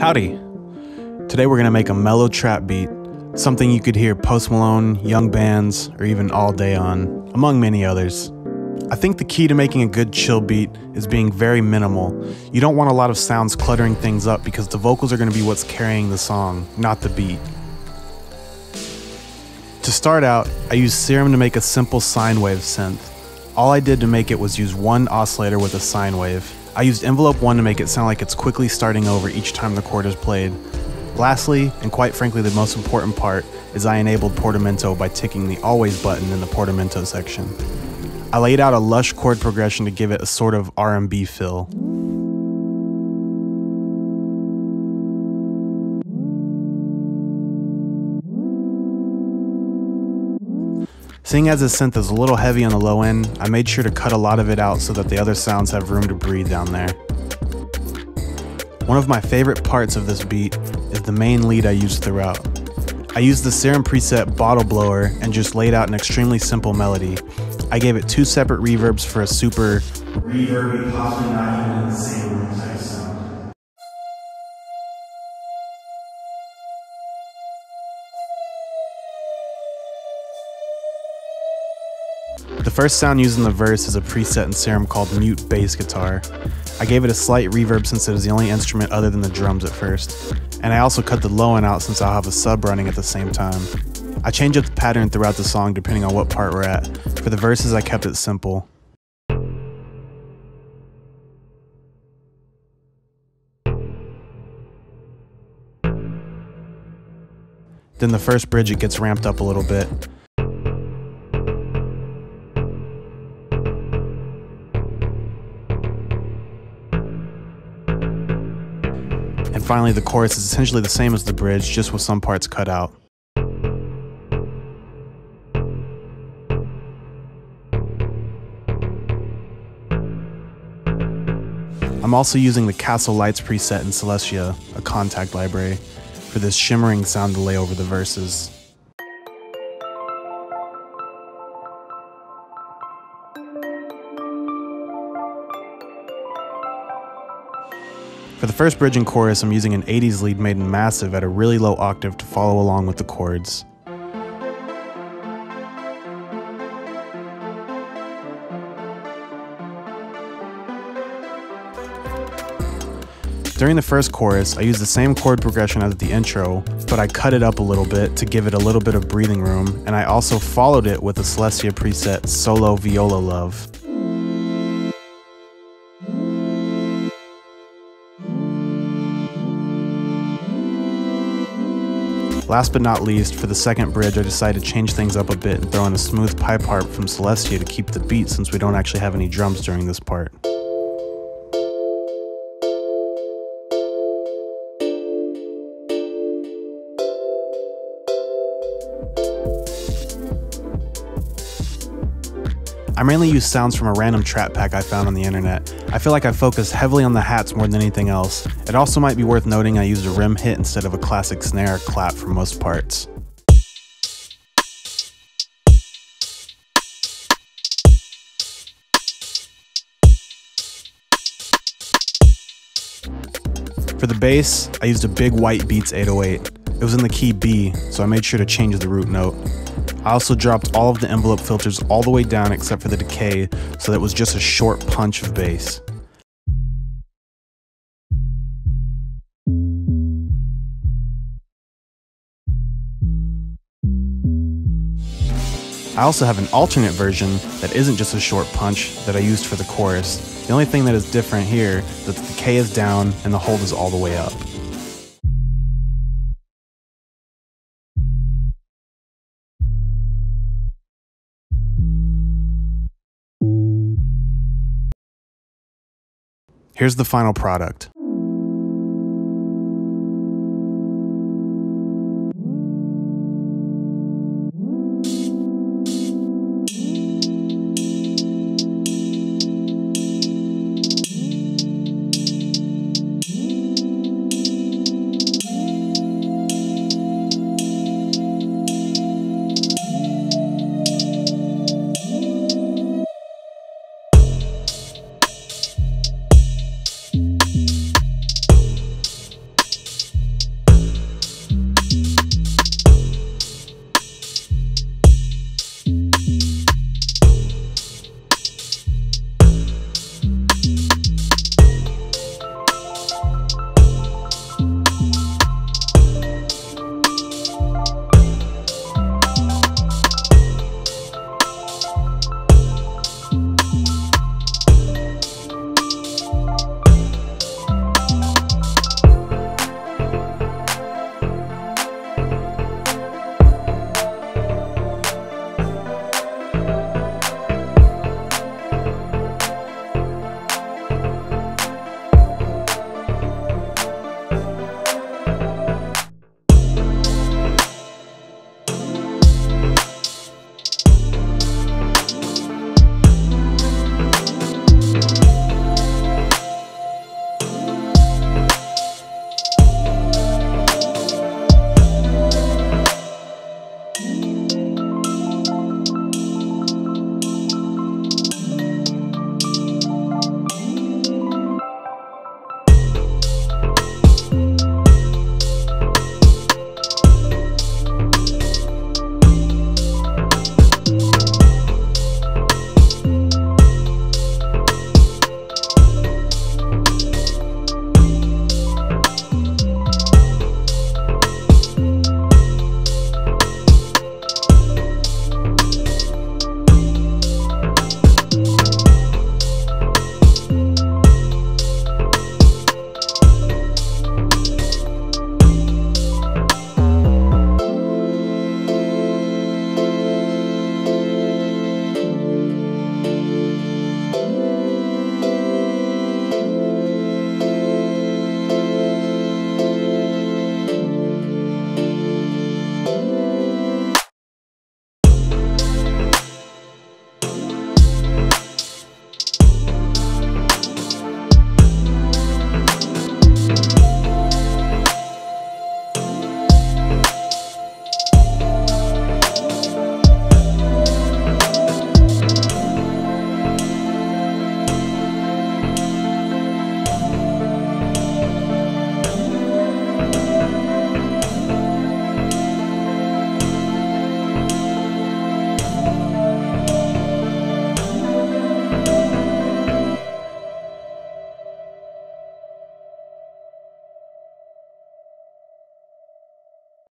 Howdy. Today we're going to make a mellow trap beat, something you could hear Post Malone, Yung Bans, or even Allday on, among many others. I think the key to making a good chill beat is being very minimal. You don't want a lot of sounds cluttering things up because the vocals are going to be what's carrying the song, not the beat. To start out, I used Serum to make a simple sine wave synth. All I did to make it was use one oscillator with a sine wave. I used envelope 1 to make it sound like it's quickly starting over each time the chord is played. Lastly, and quite frankly the most important part, is I enabled portamento by ticking the always button in the portamento section. I laid out a lush chord progression to give it a sort of R&B feel. Seeing as the synth is a little heavy on the low end, I made sure to cut a lot of it out so that the other sounds have room to breathe down there. One of my favorite parts of this beat is the main lead I used throughout. I used the Serum preset Bottle Blower and just laid out an extremely simple melody. I gave it two separate reverbs for a super reverby, possibly not even the same The first sound used in the verse is a preset in Serum called Mute Bass Guitar. I gave it a slight reverb since it is the only instrument other than the drums at first, and I also cut the low end out since I'll have a sub running at the same time. I change up the pattern throughout the song depending on what part we're at. For the verses, I kept it simple. Then the first bridge, it gets ramped up a little bit. And finally, the chorus is essentially the same as the bridge, just with some parts cut out. I'm also using the Castle Lights preset in Celestia, a Kontakt library, for this shimmering sound delay over the verses. For the first bridge and chorus, I'm using an 80s lead made in Massive at a really low octave to follow along with the chords. During the first chorus, I used the same chord progression as the intro, but I cut it up a little bit to give it a little bit of breathing room, and I also followed it with the Celestia preset Solo Viola Love. Last but not least, for the second bridge, I decided to change things up a bit and throw in a smooth pipe harp from Celestia to keep the beat since we don't actually have any drums during this part. I mainly use sounds from a random trap pack I found on the internet. I feel like I focused heavily on the hats more than anything else. It also might be worth noting I used a rim hit instead of a classic snare clap for most parts. For the bass, I used a big white Beats 808. It was in the key B, so I made sure to change the root note. I also dropped all of the envelope filters all the way down except for the decay, so that was just a short punch of bass. I also have an alternate version that isn't just a short punch that I used for the chorus. The only thing that is different here is that the decay is down and the hold is all the way up. Here's the final product.